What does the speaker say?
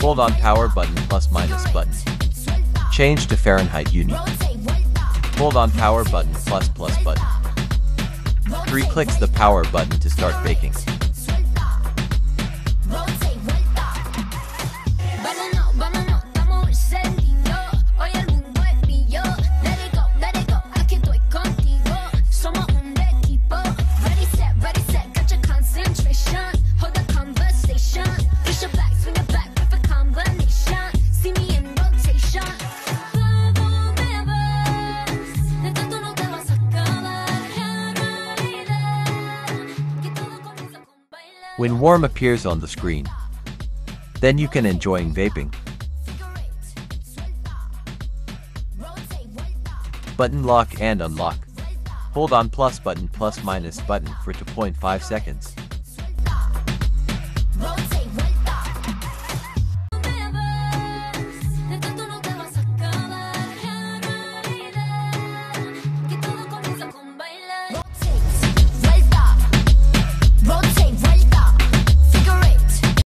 Hold on power button plus minus button. Change to Fahrenheit unit. Hold on power button plus plus button. Three clicks the power button to start baking. When warm appears on the screen, then you can enjoying vaping. Button lock and unlock. Hold on plus button plus minus button for 2.5 seconds.